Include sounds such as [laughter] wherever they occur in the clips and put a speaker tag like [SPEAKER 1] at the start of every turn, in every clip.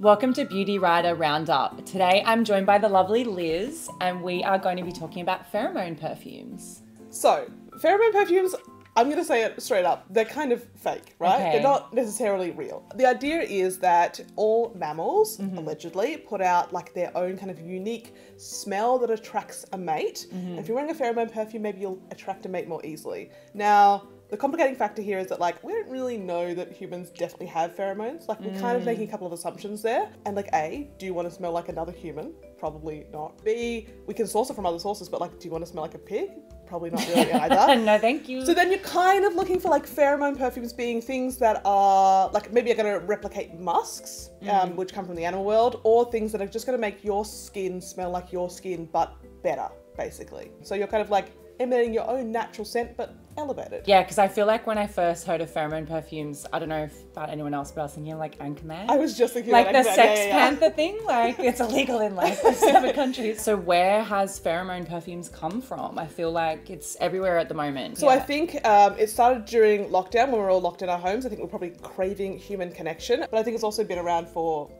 [SPEAKER 1] Welcome to Beauty Writer Roundup. Today I'm joined by the lovely Liz, and we are going to be talking about pheromone perfumes.
[SPEAKER 2] So, pheromone perfumes, I'm going to say it straight up, they're kind of fake, right?
[SPEAKER 1] Okay.
[SPEAKER 2] They're not necessarily real. The idea is that all mammals,
[SPEAKER 1] Mm-hmm.
[SPEAKER 2] allegedly, put out like their own kind of unique smell that attracts a mate.
[SPEAKER 1] Mm-hmm.
[SPEAKER 2] If you're wearing a pheromone perfume, maybe you'll attract a mate more easily. Now, the complicating factor here is that like we don't really know that humans definitely have pheromones. Like we're kind of
[SPEAKER 1] Mm.
[SPEAKER 2] making a couple of assumptions there. And like A, do you want to smell like another human? Probably not. B, we can source it from other sources, but like do you want to smell like a pig? Probably not really [laughs] either.
[SPEAKER 1] no, thank you.
[SPEAKER 2] So then you're kind of looking for like pheromone perfumes being things that are like maybe are going to replicate musks, um, which come from the animal world, or things that are just going to make your skin smell like your skin but better, basically. So you're kind of like emanating your own natural scent but elevated.
[SPEAKER 1] yeah, because I feel like when I first heard of pheromone perfumes, I don't know if about anyone else, but I was thinking like Anchorman.
[SPEAKER 2] I was just thinking
[SPEAKER 1] like the Sex
[SPEAKER 2] yeah, yeah.
[SPEAKER 1] Panther thing, like it's illegal in like seven countries. So where has pheromone perfumes come from? I feel like it's everywhere at the moment.
[SPEAKER 2] So I think um, it started during lockdown when we were all locked in our homes. I think we're probably craving human connection, but I think it's also been around for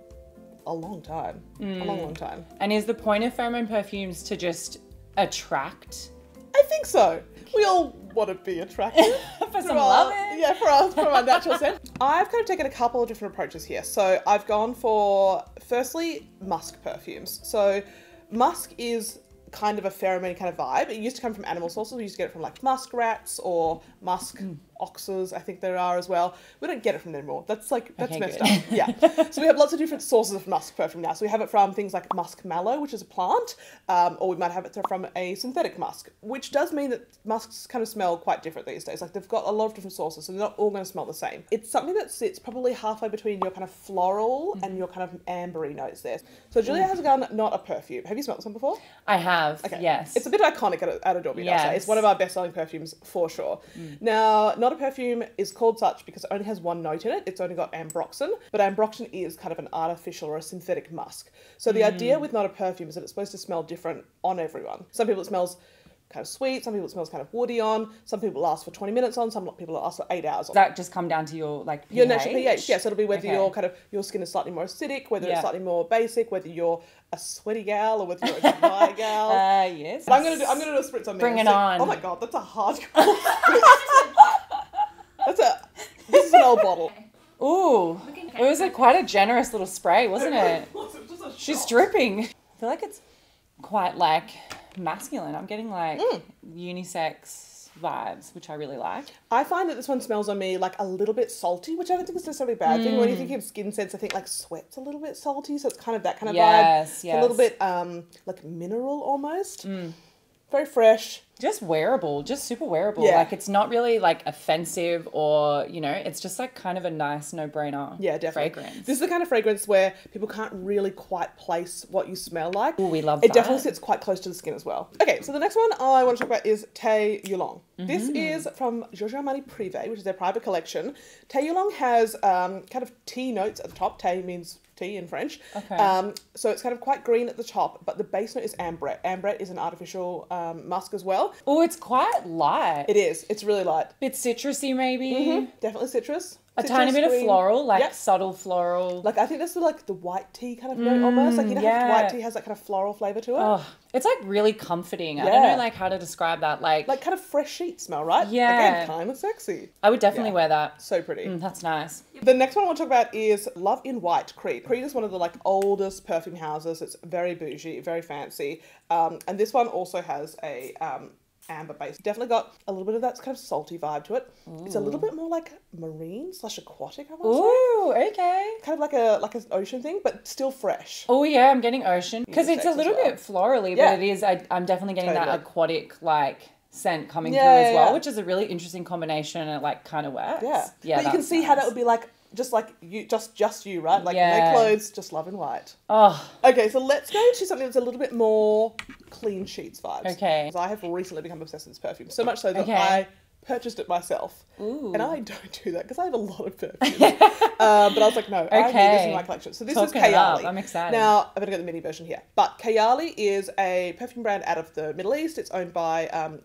[SPEAKER 2] a long time, a long, long time.
[SPEAKER 1] and is the point of pheromone perfumes to just attract
[SPEAKER 2] think so. We all want to be attractive. [laughs]
[SPEAKER 1] for some
[SPEAKER 2] our-
[SPEAKER 1] loving?
[SPEAKER 2] Yeah, for our, from our natural scent. [laughs] I've kind of taken a couple of different approaches here. So I've gone for, firstly, musk perfumes. So musk is kind of a pheromone kind of vibe. It used to come from animal sources. We used to get it from like musk rats or musk
[SPEAKER 1] Hmm.
[SPEAKER 2] Oxes, I think there are as well. We don't get it from them anymore. That's like, that's
[SPEAKER 1] Okay,
[SPEAKER 2] messed
[SPEAKER 1] good.
[SPEAKER 2] up. Yeah. [laughs] so we have lots of different sources of musk perfume now. So we have it from things like musk mallow, which is a plant, um, or we might have it from a synthetic musk, which does mean that musks kind of smell quite different these days. Like they've got a lot of different sources, so they're not all going to smell the same. It's something that sits probably halfway between your kind of floral mm-hmm. and your kind of ambery notes there. So Juliette mm. has a gun, not a perfume. Have you smelled this one before?
[SPEAKER 1] I have.
[SPEAKER 2] Okay.
[SPEAKER 1] Yes.
[SPEAKER 2] It's a bit iconic at, at Adore I'll say. It's one of our best selling perfumes for sure. Mm. Now, Not Perfume is called such because it only has one note in it. It's only got ambroxan, but ambroxan is kind of an artificial or a synthetic musk. So the idea with Not a Perfume is that it's supposed to smell different on everyone. Some people it smells kind of sweet, some people it smells kind of woody on, some people last for 20 minutes on, some people last for 8 hours on.
[SPEAKER 1] Does that just come down to your like
[SPEAKER 2] Your natural pH, yeah. So it'll be whether
[SPEAKER 1] Okay.
[SPEAKER 2] your kind of your skin is slightly more acidic, whether
[SPEAKER 1] Yeah.
[SPEAKER 2] it's slightly more basic, whether you're a sweaty gal or whether you're a dry [laughs] gal.
[SPEAKER 1] Uh, yes.
[SPEAKER 2] I'm gonna do. I'm gonna do a spritz on
[SPEAKER 1] me.
[SPEAKER 2] Bring
[SPEAKER 1] it on.
[SPEAKER 2] Oh my god, that's a hardcore. [laughs] [laughs] that's a. This is an old bottle.
[SPEAKER 1] Ooh, it was a quite a generous little spray, wasn't it? [laughs] She's dripping. I feel like it's quite like masculine. I'm getting like
[SPEAKER 2] Mm.
[SPEAKER 1] unisex vibes, which I really like.
[SPEAKER 2] I find that this one smells on me like a little bit salty, which I don't think is necessarily a bad thing.
[SPEAKER 1] Mm.
[SPEAKER 2] When you think of skin scents, I think like sweat's a little bit salty, so it's kind of that kind of
[SPEAKER 1] Yes,
[SPEAKER 2] vibe. It's a little bit um like mineral almost.
[SPEAKER 1] Mm.
[SPEAKER 2] Very fresh.
[SPEAKER 1] Just wearable, just super wearable.
[SPEAKER 2] Yeah.
[SPEAKER 1] Like it's not really like offensive or you know, it's just like kind of a nice no-brainer.
[SPEAKER 2] Yeah, definitely.
[SPEAKER 1] Fragrance.
[SPEAKER 2] This is the kind of fragrance where people can't really quite place what you smell like.
[SPEAKER 1] Ooh, we love
[SPEAKER 2] It definitely sits quite close to the skin as well. Okay, so the next one I want to talk about is Thé Yulong. This
[SPEAKER 1] Mm-hmm.
[SPEAKER 2] is from Giorgio Armani Privé, which is their private collection. Thé Yulong has um, kind of tea notes at the top. Thé means tea in French.
[SPEAKER 1] Okay.
[SPEAKER 2] Um, so it's kind of quite green at the top, but the base note is ambrette. Ambrette is an artificial um, musk as well.
[SPEAKER 1] Oh, it's quite light.
[SPEAKER 2] It is. It's really light.
[SPEAKER 1] bit citrusy maybe.
[SPEAKER 2] Definitely citrus.
[SPEAKER 1] A tiny bit of floral, like
[SPEAKER 2] Yep.
[SPEAKER 1] subtle floral.
[SPEAKER 2] Like I think this is like the white tea kind of note almost. Like you know how
[SPEAKER 1] yeah.
[SPEAKER 2] white tea has that kind of floral flavour to it?
[SPEAKER 1] Oh, it's like really comforting. I don't know like how to describe that. Like,
[SPEAKER 2] Like kind of fresh sheet smell, right?
[SPEAKER 1] Yeah.
[SPEAKER 2] Again, kind of sexy.
[SPEAKER 1] I would definitely
[SPEAKER 2] yeah.
[SPEAKER 1] wear that.
[SPEAKER 2] So pretty.
[SPEAKER 1] Mm, that's nice.
[SPEAKER 2] The next one I want to talk about is Love in White Creed. Creed is one of the like oldest perfume houses. It's very bougie, very fancy. Um, and this one also has a um, amber base. Definitely got a little bit of that kind of salty vibe to it. It's a little bit more like marine slash aquatic, I want to say.
[SPEAKER 1] Ooh, okay.
[SPEAKER 2] Kind of like a like an ocean thing, but still fresh.
[SPEAKER 1] Oh yeah, I'm getting ocean because it's a little
[SPEAKER 2] well.
[SPEAKER 1] bit florally,
[SPEAKER 2] Yeah.
[SPEAKER 1] but it is. I, I'm definitely getting that aquatic like scent coming
[SPEAKER 2] Yeah,
[SPEAKER 1] through as well,
[SPEAKER 2] yeah.
[SPEAKER 1] which is a really interesting combination and it like kind of works.
[SPEAKER 2] Yeah.
[SPEAKER 1] yeah.
[SPEAKER 2] but you can see how that would be like just like you just just you, right? Like
[SPEAKER 1] Yeah.
[SPEAKER 2] no clothes, just love in white.
[SPEAKER 1] Oh,
[SPEAKER 2] Okay, so let's go to something that's a little bit more clean sheets vibes.
[SPEAKER 1] Okay.
[SPEAKER 2] I have recently become obsessed with this perfume, so much so that
[SPEAKER 1] Okay.
[SPEAKER 2] I purchased it myself.
[SPEAKER 1] Ooh.
[SPEAKER 2] And I don't do that because I have a lot of perfumes. [laughs] uh, but I was like, no, I need this
[SPEAKER 1] Okay.
[SPEAKER 2] in my collection. So this
[SPEAKER 1] Talking
[SPEAKER 2] is. Kayali.
[SPEAKER 1] I'm excited.
[SPEAKER 2] Now, I've got to get the mini version here. But Kayali is a perfume brand out of the Middle East. It's owned by um,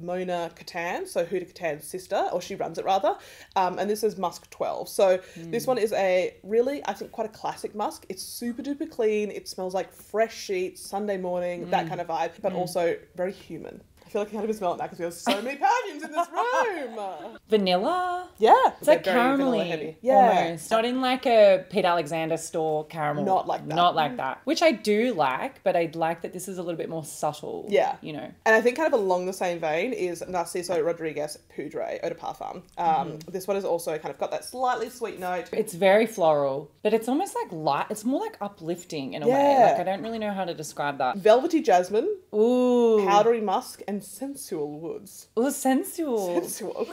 [SPEAKER 2] Mona Kattan, so Huda Kattan's sister, or she runs it rather. Um, and this is Musk 12. So this hmm. one is a really, I think, quite a classic musk. It's super duper clean. It smells like fresh sheets, Sunday morning, that hmm. kind of vibe, but hmm. also very human. I feel like I can't smell it now because we have so many perfumes in this [laughs] room.
[SPEAKER 1] Vanilla.
[SPEAKER 2] Yeah,
[SPEAKER 1] It's like caramelly,
[SPEAKER 2] heavy. Yeah,
[SPEAKER 1] almost. Not in like a Pete Alexander store caramel.
[SPEAKER 2] Not like that.
[SPEAKER 1] Not like that. Which I do like, but I'd like that this is a little bit more subtle.
[SPEAKER 2] Yeah.
[SPEAKER 1] You know.
[SPEAKER 2] And I think kind of along the same vein is Narciso Rodriguez Poudrée Eau de Parfum. Um, This one is also kind of got that slightly sweet note.
[SPEAKER 1] It's very floral, but it's almost like light. It's more like uplifting in a way. Like I don't really know how to describe that.
[SPEAKER 2] Velvety jasmine,
[SPEAKER 1] Ooh.
[SPEAKER 2] powdery musk, and sensual woods.
[SPEAKER 1] Ooh, sensual.
[SPEAKER 2] Sensual.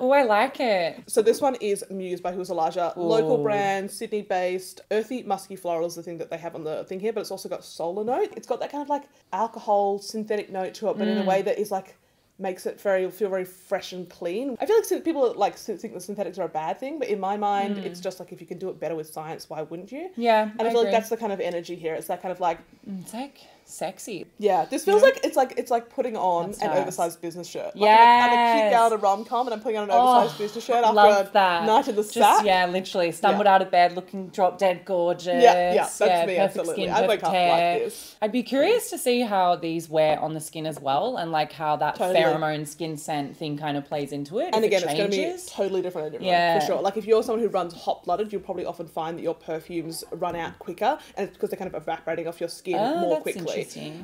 [SPEAKER 1] Ooh, I like it.
[SPEAKER 2] so this one is Muse by Who's Elijah. Local brand, Sydney based. Earthy, musky floral is the thing that they have on the thing here, but it's also got solar note. It's got that kind of like alcohol synthetic note to it, but in
[SPEAKER 1] Mm.
[SPEAKER 2] a way that is like makes it very feel very fresh and clean. I feel like people like think that synthetics are a bad thing, but in my mind, it's just like if you can do it better with science, why wouldn't you?
[SPEAKER 1] Mm. Yeah,
[SPEAKER 2] And I,
[SPEAKER 1] I
[SPEAKER 2] feel
[SPEAKER 1] agree.
[SPEAKER 2] like that's the kind of energy here. It's that kind of like,
[SPEAKER 1] It's like sexy.
[SPEAKER 2] yeah, this feels
[SPEAKER 1] know?
[SPEAKER 2] like it's like it's like putting on
[SPEAKER 1] That's
[SPEAKER 2] an
[SPEAKER 1] nice.
[SPEAKER 2] oversized business shirt. Like I'm, a, I'm a cute gal in a rom com, and I'm putting on an oversized
[SPEAKER 1] Oh,
[SPEAKER 2] business shirt after a
[SPEAKER 1] that.
[SPEAKER 2] night in the
[SPEAKER 1] Just,
[SPEAKER 2] sack.
[SPEAKER 1] Yeah, literally stumbled out of bed looking drop dead gorgeous.
[SPEAKER 2] Yeah, yeah, that's me,
[SPEAKER 1] perfect
[SPEAKER 2] absolutely.
[SPEAKER 1] Skin,
[SPEAKER 2] I wake up like
[SPEAKER 1] hair.
[SPEAKER 2] this.
[SPEAKER 1] I'd be curious to see how these wear on the skin as well, and like how that
[SPEAKER 2] Totally.
[SPEAKER 1] pheromone skin scent thing kind of plays into it.
[SPEAKER 2] And again,
[SPEAKER 1] it
[SPEAKER 2] it's going to be totally different on everyone,
[SPEAKER 1] Yeah.
[SPEAKER 2] for sure. Like if you're someone who runs hot blooded, you'll probably often find that your perfumes run out quicker, and it's because they're kind of evaporating off your skin
[SPEAKER 1] Oh,
[SPEAKER 2] more quickly.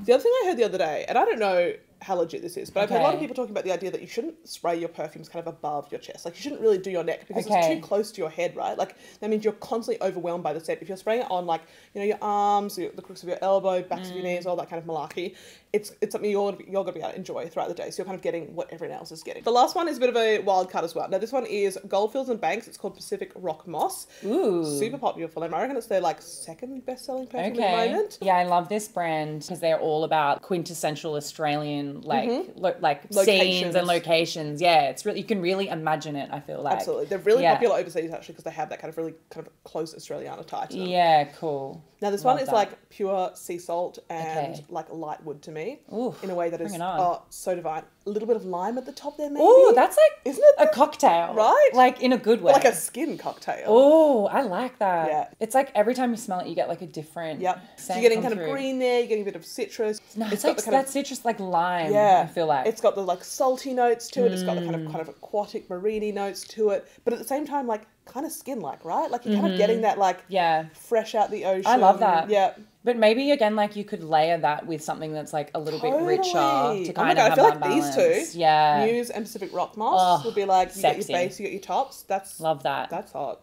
[SPEAKER 2] The other thing I heard the other day, and I don't know how legit this is, but I've heard a lot of
[SPEAKER 1] Okay.
[SPEAKER 2] people talking about the idea that you shouldn't spray your perfumes kind of above your chest. Like you shouldn't really do your neck because it's
[SPEAKER 1] Okay.
[SPEAKER 2] too close to your head, right? Like that means you're constantly overwhelmed by the scent. If you're spraying it on like you know your arms, your, the crooks of your elbow, backs of your
[SPEAKER 1] Mm.
[SPEAKER 2] knees, all that kind of malarkey, it's it's something you're gonna be, you're gonna be able to enjoy throughout the day. So you're kind of getting what everyone else is getting. The last one is a bit of a wild card as well. Now this one is Goldfields and Banks. It's called Pacific Rock Moss.
[SPEAKER 1] Ooh.
[SPEAKER 2] Super popular for them. I reckon it's their like second best selling perfume at the moment.
[SPEAKER 1] Yeah, I love this brand because they're all about quintessential Australian like lo- like scenes
[SPEAKER 2] Mm-hmm. Locations.
[SPEAKER 1] and locations. Yeah, it's really you can really imagine it. I feel like
[SPEAKER 2] Absolutely, they're really
[SPEAKER 1] Yeah.
[SPEAKER 2] popular overseas actually because they have that kind of really kind of close Australiana tie to them.
[SPEAKER 1] Yeah, cool.
[SPEAKER 2] Now this
[SPEAKER 1] Love
[SPEAKER 2] one is
[SPEAKER 1] that.
[SPEAKER 2] like pure sea salt and
[SPEAKER 1] Okay.
[SPEAKER 2] like light wood to me,
[SPEAKER 1] Oof,
[SPEAKER 2] in a way that is
[SPEAKER 1] bring it on.
[SPEAKER 2] oh so divine. A little bit of lime at the top there, maybe.
[SPEAKER 1] Oh, that's like
[SPEAKER 2] Isn't it
[SPEAKER 1] a cocktail,
[SPEAKER 2] Right?
[SPEAKER 1] Like in a good way.
[SPEAKER 2] like a skin cocktail.
[SPEAKER 1] Oh, I like that.
[SPEAKER 2] Yeah.
[SPEAKER 1] It's like every time you smell it, you get like a different.
[SPEAKER 2] Yep. So you're getting kind of
[SPEAKER 1] through.
[SPEAKER 2] green there. You're getting a bit of citrus.
[SPEAKER 1] No, it's,
[SPEAKER 2] got
[SPEAKER 1] like
[SPEAKER 2] kind of-
[SPEAKER 1] that citrus, like lime.
[SPEAKER 2] Yeah,
[SPEAKER 1] I feel like
[SPEAKER 2] it's got the like salty notes to it. It's got the kind
[SPEAKER 1] Mm.
[SPEAKER 2] of kind of aquatic marine notes to it, but at the same time, like kind of skin like, right? Like you're kind of getting that like
[SPEAKER 1] Mm-hmm. yeah.
[SPEAKER 2] fresh out the ocean.
[SPEAKER 1] I love that.
[SPEAKER 2] Yeah,
[SPEAKER 1] But maybe again, like you could layer that with something that's like a little bit richer
[SPEAKER 2] Totally.
[SPEAKER 1] to
[SPEAKER 2] Oh
[SPEAKER 1] kind
[SPEAKER 2] God, I
[SPEAKER 1] of
[SPEAKER 2] feel
[SPEAKER 1] have
[SPEAKER 2] like
[SPEAKER 1] that
[SPEAKER 2] these two,
[SPEAKER 1] Yeah,
[SPEAKER 2] Muse and Pacific Rock Moss
[SPEAKER 1] Oh,
[SPEAKER 2] would be like you
[SPEAKER 1] sexy.
[SPEAKER 2] get your base, you get your tops. That's
[SPEAKER 1] love that.
[SPEAKER 2] that's hot.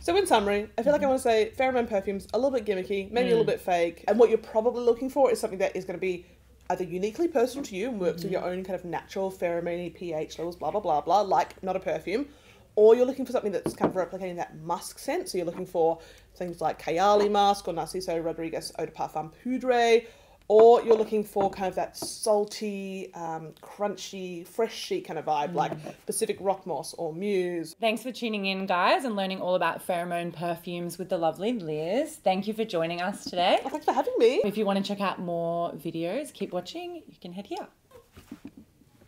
[SPEAKER 2] So in summary, I feel like I want to say pheromone perfumes a little bit gimmicky, maybe a
[SPEAKER 1] Mm.
[SPEAKER 2] little bit fake, and what you're probably looking for is something that is going to be either uniquely personal to you and works with your
[SPEAKER 1] Mm-hmm.
[SPEAKER 2] own kind of natural pheromone pH levels, blah blah blah blah, like not a perfume, or you're looking for something that's kind of replicating that musk scent. So you're looking for things like Kayali Musk or Narciso Rodriguez Eau de Parfum Poudrée. Or you're looking for kind of that salty, um, crunchy, fresh sheet kind of vibe, like
[SPEAKER 1] Mm.
[SPEAKER 2] Pacific Rock Moss or Muse.
[SPEAKER 1] Thanks for tuning in, guys, and learning all about pheromone perfumes with the lovely Liz. Thank you for joining us today.
[SPEAKER 2] Oh, thanks for having me.
[SPEAKER 1] If you want to check out more videos, keep watching. You can head here.